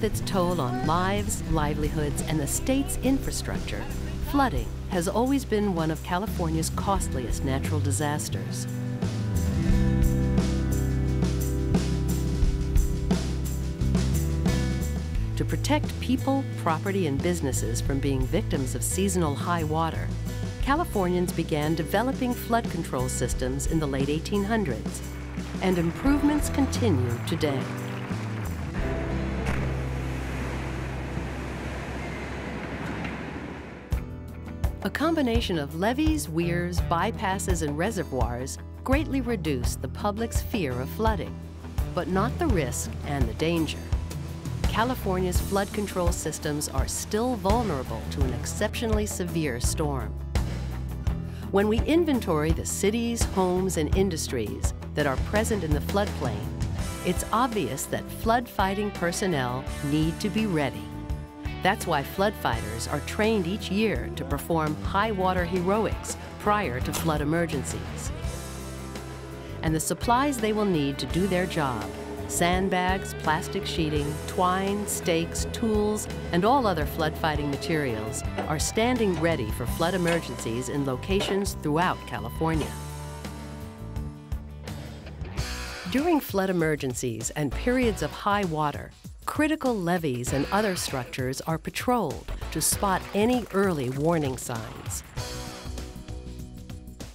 With its toll on lives, livelihoods, and the state's infrastructure, flooding has always been one of California's costliest natural disasters. To protect people, property, and businesses from being victims of seasonal high water, Californians began developing flood control systems in the late 1800s, and improvements continue today. A combination of levees, weirs, bypasses, and reservoirs greatly reduce the public's fear of flooding, but not the risk and the danger. California's flood control systems are still vulnerable to an exceptionally severe storm. When we inventory the cities, homes, and industries that are present in the floodplain, it's obvious that flood fighting personnel need to be ready. That's why flood fighters are trained each year to perform high water heroics prior to flood emergencies. And the supplies they will need to do their job sandbags, plastic sheeting, twine, stakes, tools, and all other flood fighting materials are standing ready for flood emergencies in locations throughout California. During flood emergencies and periods of high water, critical levees and other structures are patrolled to spot any early warning signs.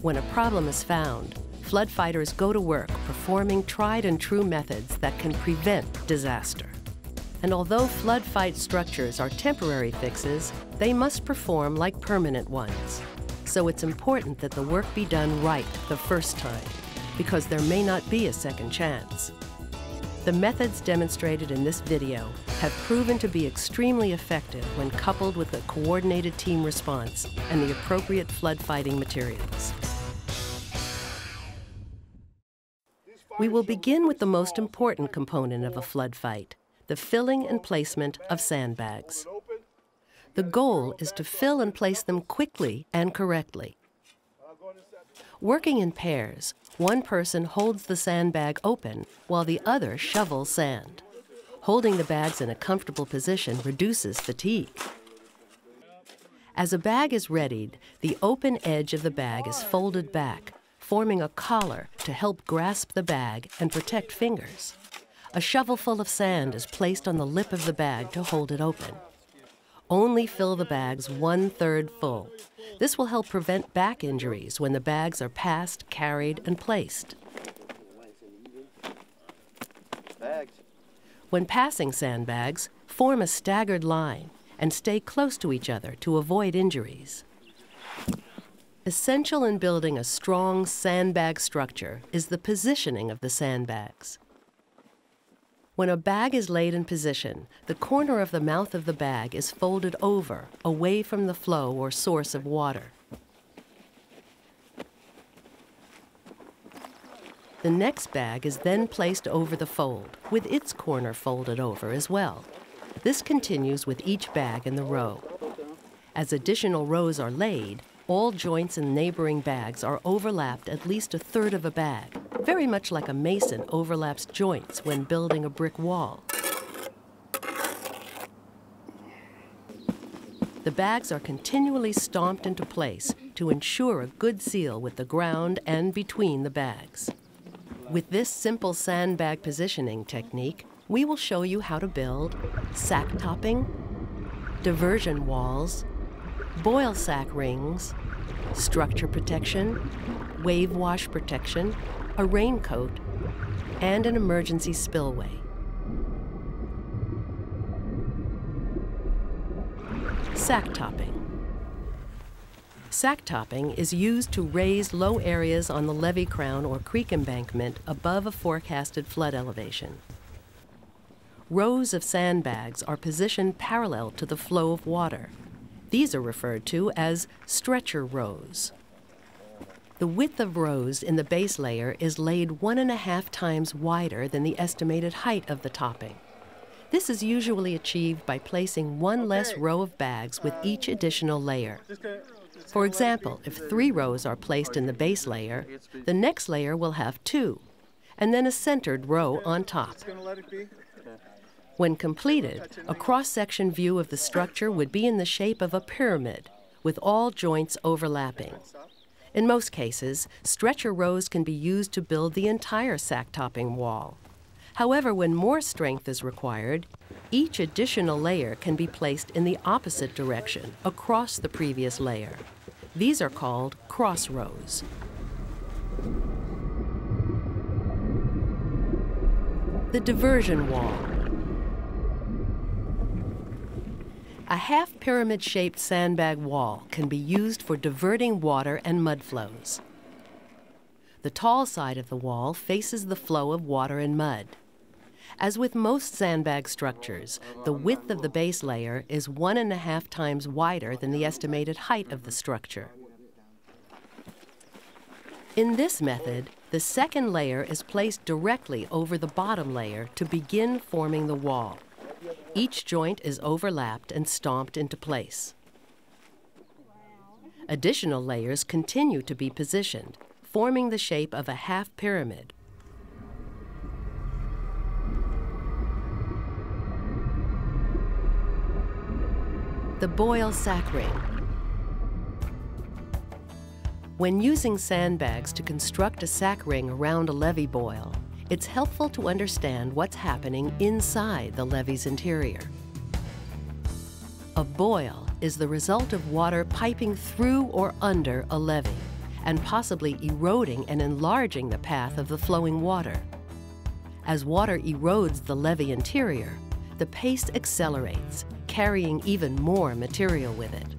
When a problem is found, flood fighters go to work performing tried and true methods that can prevent disaster. And although flood fight structures are temporary fixes, they must perform like permanent ones. So it's important that the work be done right the first time, because there may not be a second chance. The methods demonstrated in this video have proven to be extremely effective when coupled with a coordinated team response and the appropriate flood fighting materials. We will begin with the most important component of a flood fight, the filling and placement of sandbags. The goal is to fill and place them quickly and correctly. Working in pairs, one person holds the sandbag open while the other shovels sand. Holding the bags in a comfortable position reduces fatigue. As a bag is readied, the open edge of the bag is folded back, forming a collar to help grasp the bag and protect fingers. A shovelful of sand is placed on the lip of the bag to hold it open. Only fill the bags one third full. This will help prevent back injuries when the bags are passed, carried, and placed. When passing sandbags, form a staggered line and stay close to each other to avoid injuries. Essential in building a strong sandbag structure is the positioning of the sandbags. When a bag is laid in position, the corner of the mouth of the bag is folded over, away from the flow or source of water. The next bag is then placed over the fold, with its corner folded over as well. This continues with each bag in the row. As additional rows are laid, all joints in neighboring bags are overlapped at least a third of a bag, very much like a mason overlaps joints when building a brick wall. The bags are continually stomped into place to ensure a good seal with the ground and between the bags. With this simple sandbag positioning technique, we will show you how to build sack topping, diversion walls, boil sack rings, structure protection, wave wash protection, a raincoat, and an emergency spillway. Sack topping. Sack topping is used to raise low areas on the levee crown or creek embankment above a forecasted flood elevation. Rows of sandbags are positioned parallel to the flow of water. These are referred to as stretcher rows. The width of rows in the base layer is laid one and a half times wider than the estimated height of the topping. This is usually achieved by placing one less row of bags with each additional layer. For example, if three rows are placed in the base layer, the next layer will have two, and then a centered row on top. When completed, a cross-section view of the structure would be in the shape of a pyramid, with all joints overlapping. In most cases, stretcher rows can be used to build the entire sack topping wall. However, when more strength is required, each additional layer can be placed in the opposite direction, across the previous layer. These are called cross rows. The diversion wall. A half pyramid shaped sandbag wall can be used for diverting water and mud flows. The tall side of the wall faces the flow of water and mud. As with most sandbag structures, the width of the base layer is one and a half times wider than the estimated height of the structure. In this method, the second layer is placed directly over the bottom layer to begin forming the wall. Each joint is overlapped and stomped into place. Additional layers continue to be positioned, forming the shape of a half pyramid the boil sack ring. When using sandbags to construct a sack ring around a levee boil, it's helpful to understand what's happening inside the levee's interior. A boil is the result of water piping through or under a levee and possibly eroding and enlarging the path of the flowing water. As water erodes the levee interior, the pace accelerates carrying even more material with it.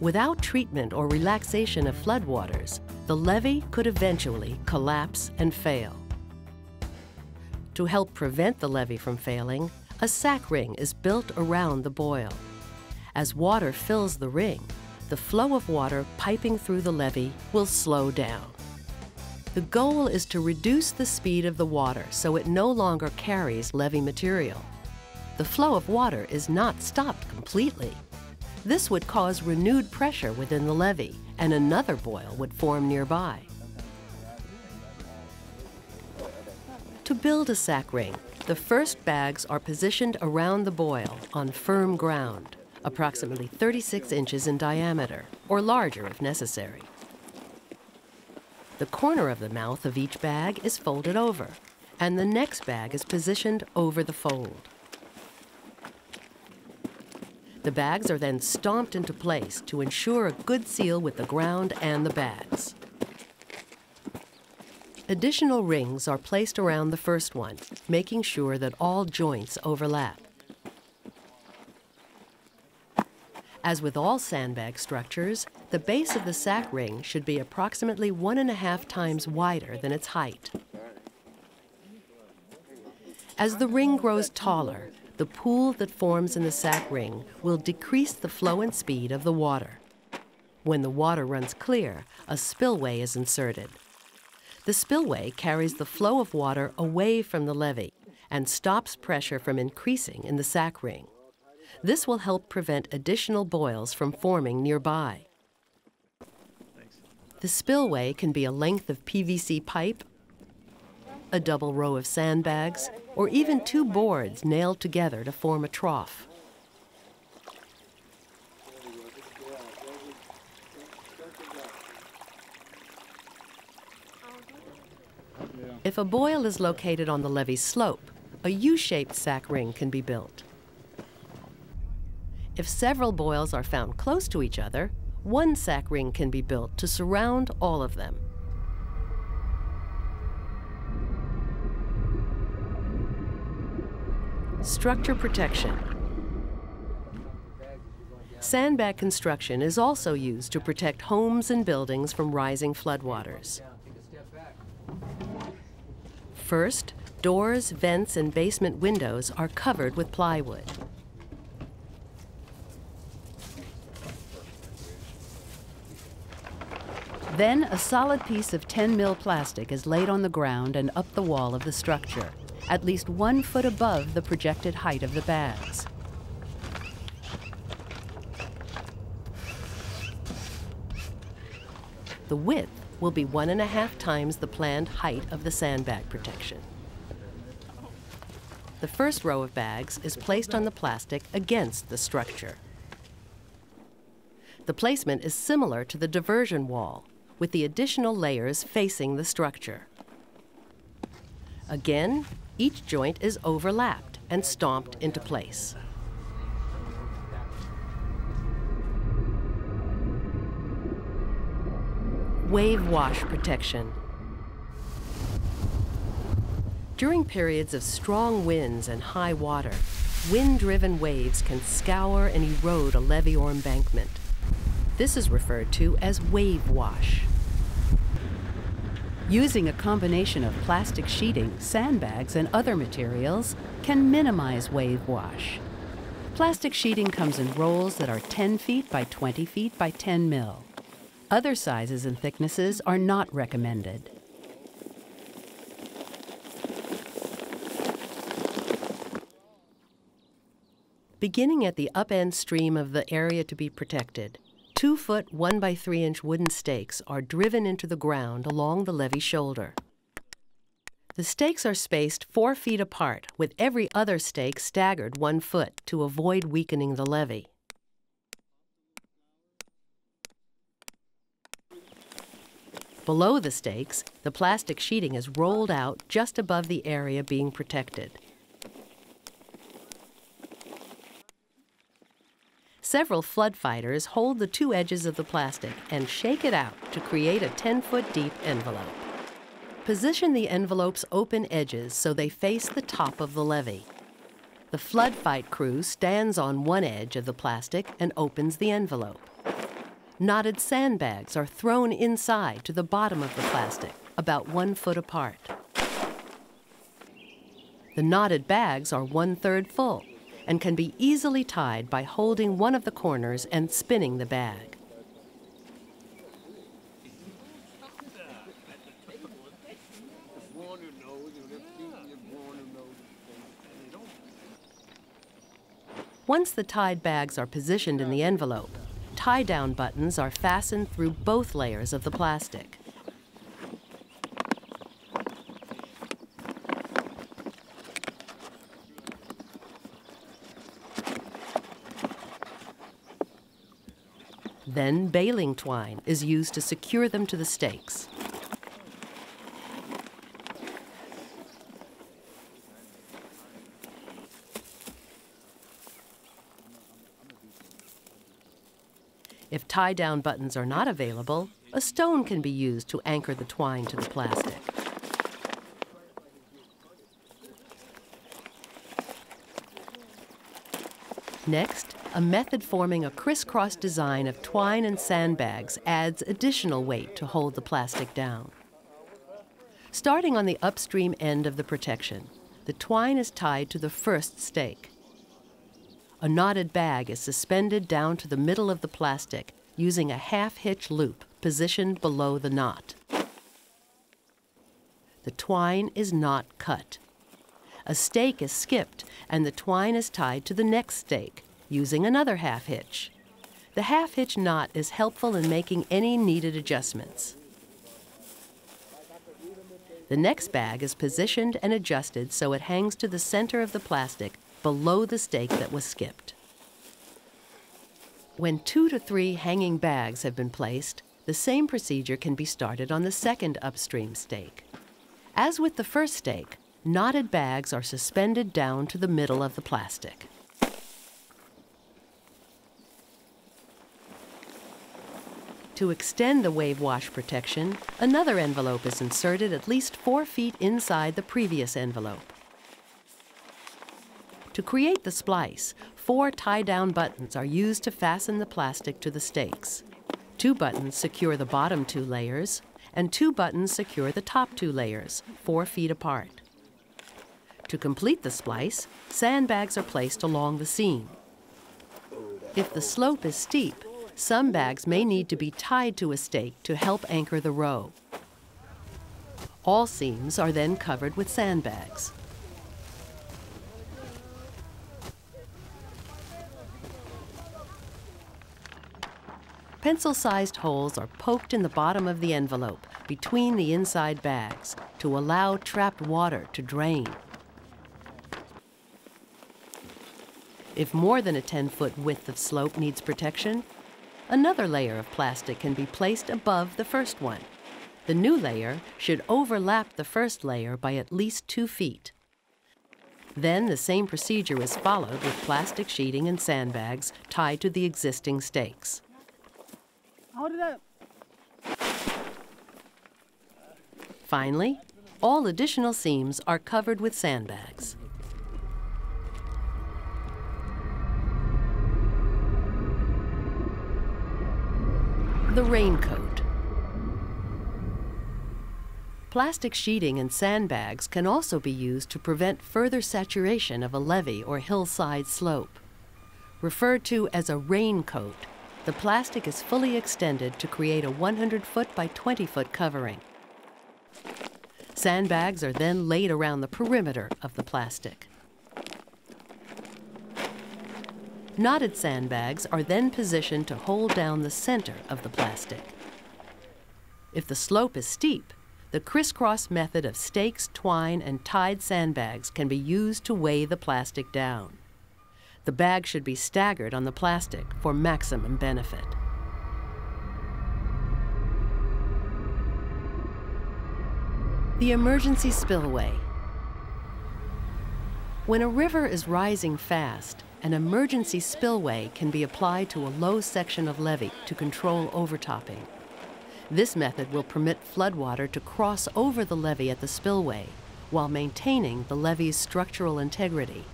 Without treatment or relaxation of floodwaters, the levee could eventually collapse and fail. To help prevent the levee from failing, a sack ring is built around the boil. As water fills the ring, the flow of water piping through the levee will slow down. The goal is to reduce the speed of the water so it no longer carries levee material the flow of water is not stopped completely. This would cause renewed pressure within the levee, and another boil would form nearby. To build a sack ring, the first bags are positioned around the boil on firm ground, approximately 36 inches in diameter, or larger if necessary. The corner of the mouth of each bag is folded over, and the next bag is positioned over the fold. The bags are then stomped into place to ensure a good seal with the ground and the bags. Additional rings are placed around the first one, making sure that all joints overlap. As with all sandbag structures, the base of the sack ring should be approximately one and a half times wider than its height. As the ring grows taller, the pool that forms in the sack ring will decrease the flow and speed of the water. When the water runs clear, a spillway is inserted. The spillway carries the flow of water away from the levee and stops pressure from increasing in the sack ring. This will help prevent additional boils from forming nearby. The spillway can be a length of PVC pipe a double row of sandbags, or even two boards nailed together to form a trough. If a boil is located on the levee slope, a U-shaped sack ring can be built. If several boils are found close to each other, one sack ring can be built to surround all of them. Structure protection. Sandbag construction is also used to protect homes and buildings from rising floodwaters. First, doors, vents, and basement windows are covered with plywood. Then a solid piece of 10 mil plastic is laid on the ground and up the wall of the structure at least one foot above the projected height of the bags. The width will be one and a half times the planned height of the sandbag protection. the first row of bags is placed on the plastic against the structure. The placement is similar to the diversion wall, with the additional layers facing the structure. Again, each joint is overlapped and stomped into place. Wave wash protection. During periods of strong winds and high water, wind-driven waves can scour and erode a levee or embankment. This is referred to as wave wash. Using a combination of plastic sheeting, sandbags, and other materials can minimize wave wash. Plastic sheeting comes in rolls that are 10 feet by 20 feet by 10 mil. Other sizes and thicknesses are not recommended. Beginning at the upend stream of the area to be protected, Two foot, one by three inch wooden stakes are driven into the ground along the levee shoulder. The stakes are spaced four feet apart, with every other stake staggered one foot to avoid weakening the levee. Below the stakes, the plastic sheeting is rolled out just above the area being protected. Several flood fighters hold the two edges of the plastic and shake it out to create a 10 foot deep envelope. Position the envelope's open edges so they face the top of the levee. The flood fight crew stands on one edge of the plastic and opens the envelope. Knotted sandbags are thrown inside to the bottom of the plastic, about one foot apart. The knotted bags are one third full and can be easily tied by holding one of the corners and spinning the bag. Once the tied bags are positioned in the envelope, tie-down buttons are fastened through both layers of the plastic. Then baling twine is used to secure them to the stakes. If tie-down buttons are not available, a stone can be used to anchor the twine to the plastic. Next, a method forming a crisscross design of twine and sandbags adds additional weight to hold the plastic down. Starting on the upstream end of the protection, the twine is tied to the first stake. A knotted bag is suspended down to the middle of the plastic using a half-hitch loop positioned below the knot. The twine is not cut. A stake is skipped and the twine is tied to the next stake, using another half hitch. The half hitch knot is helpful in making any needed adjustments. The next bag is positioned and adjusted so it hangs to the center of the plastic below the stake that was skipped. When two to three hanging bags have been placed, the same procedure can be started on the second upstream stake. As with the first stake, knotted bags are suspended down to the middle of the plastic. To extend the wave wash protection, another envelope is inserted at least four feet inside the previous envelope. To create the splice, four tie-down buttons are used to fasten the plastic to the stakes. Two buttons secure the bottom two layers, and two buttons secure the top two layers, four feet apart. To complete the splice, sandbags are placed along the seam. If the slope is steep, some bags may need to be tied to a stake to help anchor the row. All seams are then covered with sandbags. Pencil-sized holes are poked in the bottom of the envelope between the inside bags to allow trapped water to drain. If more than a 10-foot width of slope needs protection, another layer of plastic can be placed above the first one. The new layer should overlap the first layer by at least two feet. Then the same procedure is followed with plastic sheeting and sandbags tied to the existing stakes. Finally, all additional seams are covered with sandbags. The raincoat. Plastic sheeting and sandbags can also be used to prevent further saturation of a levee or hillside slope. Referred to as a raincoat, the plastic is fully extended to create a 100 foot by 20 foot covering. Sandbags are then laid around the perimeter of the plastic. Knotted sandbags are then positioned to hold down the center of the plastic. If the slope is steep, the crisscross method of stakes, twine, and tied sandbags can be used to weigh the plastic down. The bag should be staggered on the plastic for maximum benefit. The emergency spillway. When a river is rising fast, an emergency spillway can be applied to a low section of levee to control overtopping. This method will permit floodwater to cross over the levee at the spillway while maintaining the levee's structural integrity.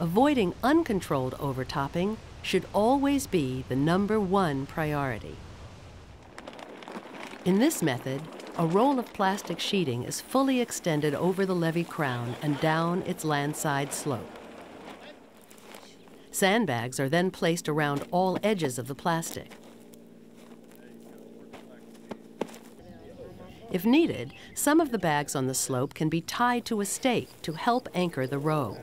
Avoiding uncontrolled overtopping should always be the number one priority. In this method, a roll of plastic sheeting is fully extended over the levee crown and down its landside slope. Sandbags are then placed around all edges of the plastic. If needed, some of the bags on the slope can be tied to a stake to help anchor the row.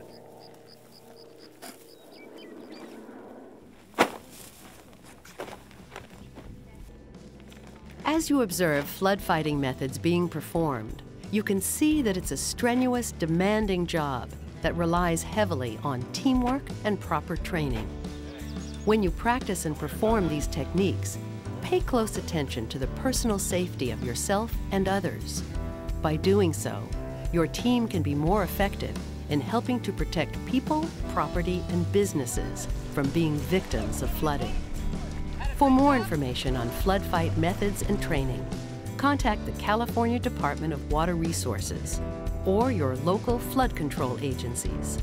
You observe flood fighting methods being performed, you can see that it's a strenuous, demanding job that relies heavily on teamwork and proper training. When you practice and perform these techniques, pay close attention to the personal safety of yourself and others. By doing so, your team can be more effective in helping to protect people, property, and businesses from being victims of flooding. For more information on flood fight methods and training, contact the California Department of Water Resources or your local flood control agencies.